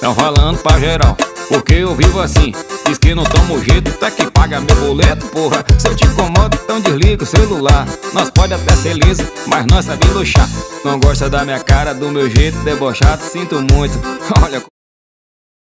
Tão falando pra geral, porque eu vivo assim. Diz que não tomo jeito, tá que paga meu boleto, porra. Se eu te incomodo, então desliga o celular. Nós pode até ser liso, mas nós sabemos luxar. Não gosta da minha cara, do meu jeito debochado, sinto muito. Olha